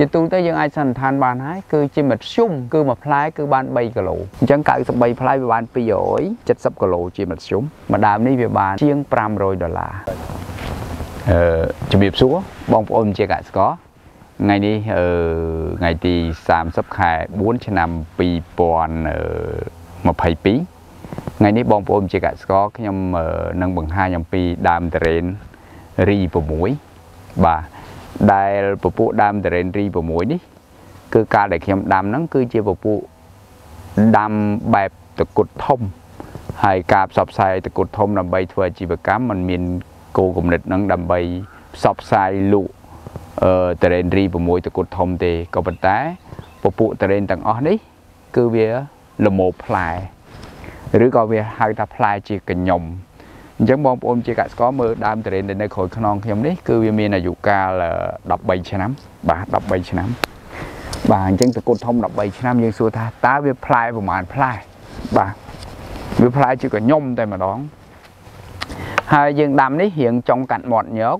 ជាទូទៅយើងអាចសន្និដ្ឋានបានហើយគឺជាមធ្យមគឺមួយផ្លែគឺបាន3គីឡូអញ្ចឹង93ផ្លែវាបាន270គីឡូជាមធ្យមមួយដើមនេះវាបានជាង500ដុល្លារអឺជំរាបសួរបងប្អូនជាកសិករថ្ងៃនេះអឺថ្ងៃទី30ខែ4ឆ្នាំ2022ថ្ងៃនេះបងប្អូនជាកសិករខ្ញុំនឹងបង្ហាញអំពីដើមតរេនរី6បាទ ដែលពពួកដើមតរេនរី6នេះគឺការដែលខ្ញុំដាំហ្នឹងគឺជាពពួកដាំបែបតគុតធំហើយការផ្សព្វផ្សាយតគុតធំដើម្បីធ្វើអាជីវកម្មมันមានគោលគំនិតហ្នឹងដើម្បីផ្សព្វផ្សាយលក់អឺតរេនរី6តគុតធំទេក៏ប៉ុន្តែពពួកតរេនទាំងអស់នេះគឺវាល្មោផ្លែឬក៏វាហៅថាផ្លែជាកញ្ញុំ អញ្ចឹងបងប្អូនជាកសិករមើលដើមតរេនដែលនៅក្រោយខ្នងខ្ញុំនេះគឺវាមានអាយុកាល13ឆ្នាំបាទ13ឆ្នាំបាទអញ្ចឹងតកូនធំ13ឆ្នាំយើងសួរថាតើវាផ្លែប្រហែលផ្លែបាទវាផ្លែជាកញុំតែម្ដងហើយយើងដាំនេះរៀងចុងកាត់មាត់ញោក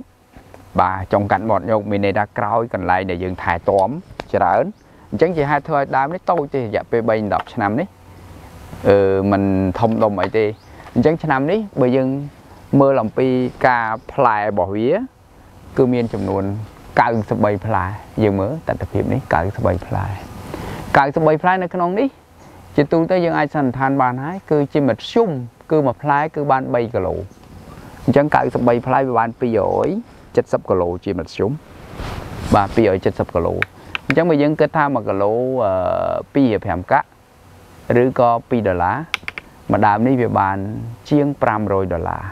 បាទចុងកាត់មាត់ញោកមានន័យថាក្រោយកន្លែងដែលយើងថែទាំច្រើនអញ្ចឹងជាហេតុធ្វើឲ្យដើមនេះតូចទេរយៈពេល3 10ឆ្នាំនេះអឺมันធំដុំអីទេ អញ្ចឹងឆ្នាំនេះបើយើងមើលអំពីការផ្លែរបស់វា គឺមានចំនួន93ផ្លែយើងមើលតតិភាពនេះ93ផ្លែ93ផ្លែនៅក្នុងនេះជាទូទៅយើងអាចសន្និដ្ឋានបានហើយគឺជាមធ្យមគឺមួយផ្លែគឺបាន3គីឡូអញ្ចឹង93ផ្លែវាបាន270គីឡូជាមធ្យមបាទ270គីឡូអញ្ចឹងបើយើងគិតថា1គីឡូ2.5កាក់ឬក៏2ដុល្លារ មួយដើមនេះវាបានជាង500ដុល្លារ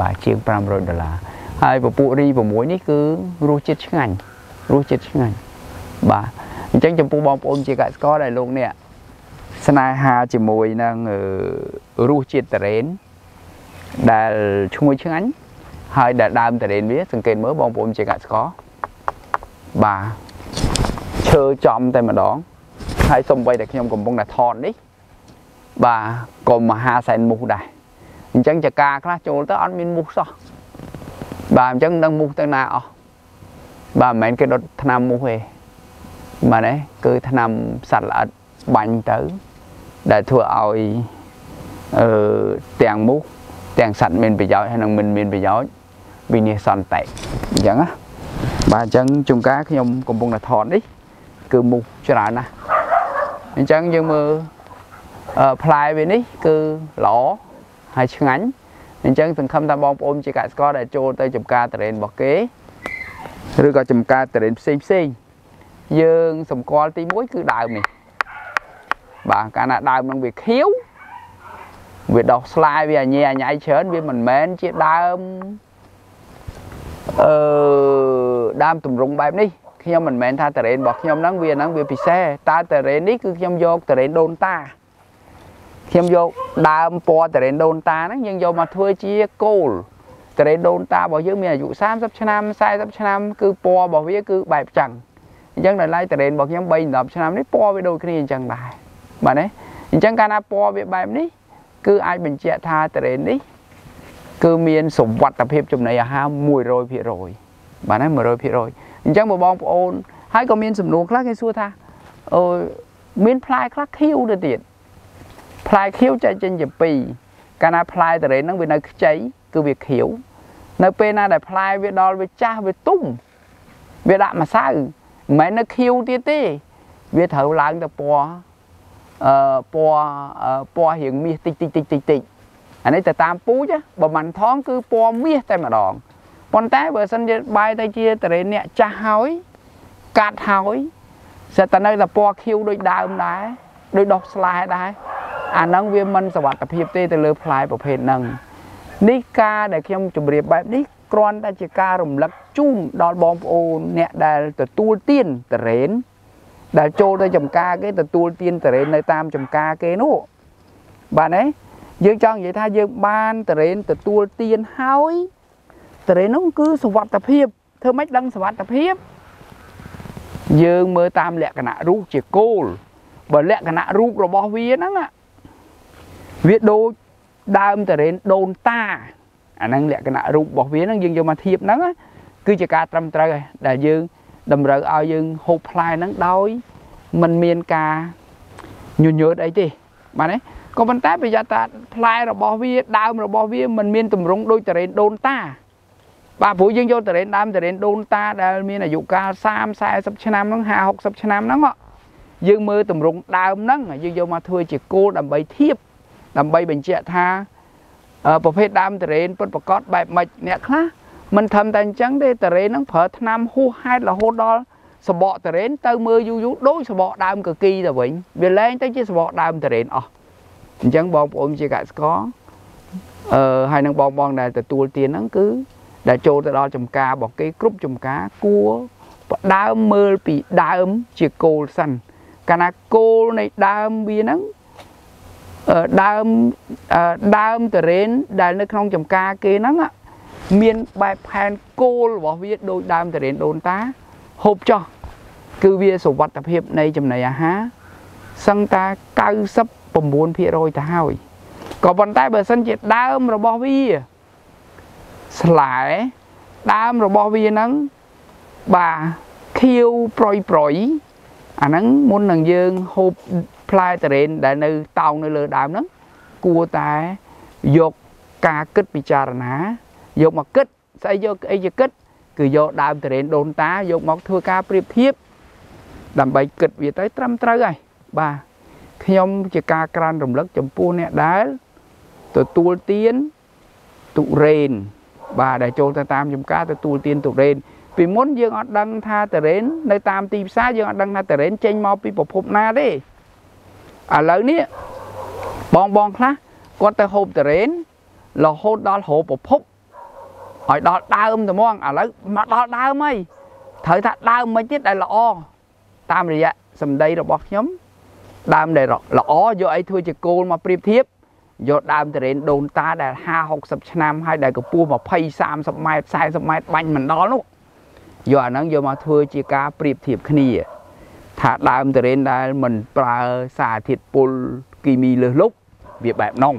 បាទជាង500ដុល្លារហើយពពួករី6នេះគឺរសជាតិឆ្ងាញ់រសជាតិឆ្ងាញ់បាទអញ្ចឹងចំពោះបងប្អូនជាកសិករដែលលោកអ្នកស្នេហាជាមួយនឹងរសជាតិតរ៉េនដែលឈ្ងុយឆ្ងាញ់ហើយដែលដើមតរ៉េនវាសង្កេតមើលបងប្អូនជាកសិករបាទឈើចំតែម្ដងហើយសំបីតែខ្ញុំកំពុងតែថតនេះ បាទក៏មហាសែនមុខដែរអញ្ចឹងចកាខ្លះចូលទៅអត់មានមុខសោះបាទអញ្ចឹងនឹងមុខទៅណាអស់បាទមិនមែនគេដុតថ្នាំមុខទេបាទទេគឺថ្នាំសត្វល្អិតបាញ់ទៅ ដែលធ្វើឲ្យអឺទាំងមុខទាំងសត្វមានប្រយោជន៍ហើយនឹងមិនមានប្រយោជន៍វិនិច្ឆ័យសន្តិអញ្ចឹងណាបាទអញ្ចឹងជួនកាលខ្ញុំកំពុងតែថតនេះគឺមុខច្រើនណាស់អញ្ចឹងយើងមើល ផ្លែវានេះគឺល្អហើយឆ្ងាញ់អញ្ចឹងសង្ឃឹមថាបងប្អូនជាកសិករដែលចូលទៅចំការតរេនរបស់គេឬក៏ចំការតរេនផ្សេងផ្សេងយើងសម្គាល់ទី1គឺដើមនេះបាទកាលណាដើមនឹងវាខៀវវាដុះស្លាយវាអញែអញៃច្រើនវាមិនមែនជាដើមអឺដើមទម្រង់បែបនេះខ្ញុំមិនមែនថាតរេនរបស់ខ្ញុំហ្នឹងវាហ្នឹងវាពិសេសតើតរេននេះគឺខ្ញុំយកតរេនដូនតា ខ្ញុំយកដើមពណ៌តរេនដូនតាហ្នឹងយើងយកមកធ្វើជាគោលតរេនដូនតារបស់យើងមានអាយុ30ឆ្នាំ40ឆ្នាំគឺពណ៌របស់វាគឺបែបចឹងអញ្ចឹងដល់ឡៃតរេនរបស់ខ្ញុំ3 10ឆ្នាំនេះពណ៌វាដូចគ្នាអញ្ចឹងដែរបាទទេអញ្ចឹងកាលណាពណ៌វាបែបនេះគឺអាចបញ្ជាក់ថាតរេននេះគឺមានសុវត្ថិភាពចំណីអាហារ100%បាទណា100%អញ្ចឹងបងប្អូនហើយក៏មានសំណួរខ្លះគេសួរថាអូមានផ្លែខ្លះខៀវទៅទៀត ផ្លែខៀវចែកចេញជាពីរកាលណាផ្លែតរេនហ្នឹងវានៅខ្ចីគឺវាខៀវនៅពេលណាដែលផ្លែវាដល់វាចាស់វាទុំវាដាក់ម្សៅមិនមែននៅខៀវទៀតទេ វាត្រូវឡើងទៅពណ៌អឺពណ៌ពណ៌រៀងមាសតិចតិចតិចតិចតិចអានេះទៅតាមពូជបើមិនថងគឺពណ៌មាសតែម្ដងប៉ុន្តែបើសិនជាបែរទៅជាតរេនអ្នកចាស់ហើយកាត់ហើយសិតតែនៅតែពណ៌ខៀវដូចដើមដែរដូចដុះស្លែដែរ អាហ្នឹងវាមិនសវត្ថភាពទេទៅលើផ្លែប្រភេទហ្នឹងនេះការដែលខ្ញុំជម្រាបបែបនេះគ្រាន់តែជាការរំលឹកជូនដល់បងប្អូនអ្នកដែលទទួលទានតរេនដែលចូលទៅចំការគេទទួលទានតរេននៅតាមចំការគេនោះបាទណាយើងចង់និយាយថាយើងបានតរេនទទួលទានហើយតរេននោះគឺសវត្ថភាពធ្វើម៉េចដឹងសវត្ថភាពយើងមើលតាមលក្ខណៈរូបជាគោលបើលក្ខណៈរូបរបស់វាហ្នឹង វាដូចដើមតរេនដូនតាអាហ្នឹងលក្ខណៈរូបរបស់វាហ្នឹងយើងយកមកធៀបហ្នឹងគឺជាការត្រឹមត្រូវហើយដែលយើង តម្រូវឲ្យយើងហូបផ្លែហ្នឹងដោយมันមានការញញើតអីទេបាទទេក៏ប៉ុន្តែប្រយ័ត្នថាផ្លែរបស់វាដើមរបស់វាมันមានតម្រង់ដូចតរេនដូនតាបាទព្រោះយើងយកតរេនដើមតរេនដូនតាដែលមានអាយុកាល30 40ឆ្នាំហ្នឹង50 60ឆ្នាំហ្នឹងយើងមើលតម្រង់ដើមហ្នឹងយើងយកមកធ្វើជាគោលដើម្បីធៀប ដើម្បីបញ្ជាក់ថាប្រភេទដើមតរេនពិតប្រកបបែបម៉េចអ្នកខ្លះមិនធំតែអញ្ចឹងទេតរេនហ្នឹងប្រើថ្នាំហួសហេតុរហូតដល់សបកតរេនទៅមើលយូរយូរដូចសបកដើមកគីទៅវិញវាលែងទៅជាសបកដើមតរេនអស់អញ្ចឹងបងប្អូនជាកសិករអឺហើយនឹងបងបងដែលទទួលទានហ្នឹងគឺដែលចូលទៅដល់ចំការរបស់គេគ្រប់ចំការគួរផ្ដើមមើលពីដើមជាគោលសិនកាលណាគោលនៃដើមវាហ្នឹង ដើមដើមតរេនដែលនៅក្នុងចំការគេហ្នឹងមានបែបផែនគោលរបស់វាដូចដើមតរេនដូនតាហូបចោះគឺវាសុវត្ថិភាពនៃចំណីអាហារសឹងតា99%ទៅហើយក៏ប៉ុន្តែបើសិនជាដើមរបស់វាស្លែដើមរបស់វាហ្នឹងបាទខៀវប្រយប្រយ អាហ្នឹងមុននឹងយើងហូបផ្លែតរេនដែលនៅតោងនៅលើដើមហ្នឹងគួរតែយកការគិតពិចារណាយកមកគិតស្អីយកអីជាគិត គឺយកដើមតរេនដូនតាយកមកធ្វើការប្រៀបធៀបដើម្បីគិតវាទៅត្រឹមត្រូវហើយបាទខ្ញុំជាការក្រានរំលឹកចំពោះអ្នកដែលទទួលទានទុរេនបាទដែលចូលទៅតាមចំការទទួលទានទុរេន ពីមុនយើងអត់ដឹងថាតរេននៅតាមទីផ្សារយើងអត់ដឹងថាតរេនចេញមកពីប្រភពណាទេឥឡូវនេះបងបងខ្លះគាត់ទៅហូបតរេនរហូតដល់រោប្រភពឲ្យដល់ដើមត្មងឥឡូវមកដល់ដើមហើយត្រូវថាដើមមិនទៀតដែលល្អតាមរយៈសម្ដីរបស់ខ្ញុំដើមដែលល្អយកអីធ្វើជាគោលមកប្រៀបធៀបយកដើមតរេនដូនតាដែល50 60ឆ្នាំហើយដែលកម្ពស់20 30ម៉ែត្រ40ម៉ែត្របាញ់មិនដល់នោះ យកអាហ្នឹងយកមកធ្វើជាការប្រៀបធៀបគ្នា ថាដើមតរេនដែលមិនប្រើសារធាតុពុលគីមីលើសលប់វាបែបនោះ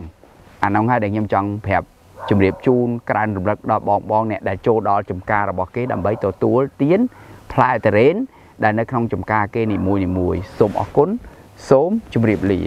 អាហ្នឹងហើយដែលខ្ញុំចង់ប្រាប់ជម្រាបជូនក្រើនរំលឹកដល់បងបងអ្នកដែលចូលដល់ចំការរបស់គេដើម្បីទទួលទានផ្លែតរេនដែលនៅក្នុងចំការគេនីមួយៗសូមអរគុណសូមជម្រាបលា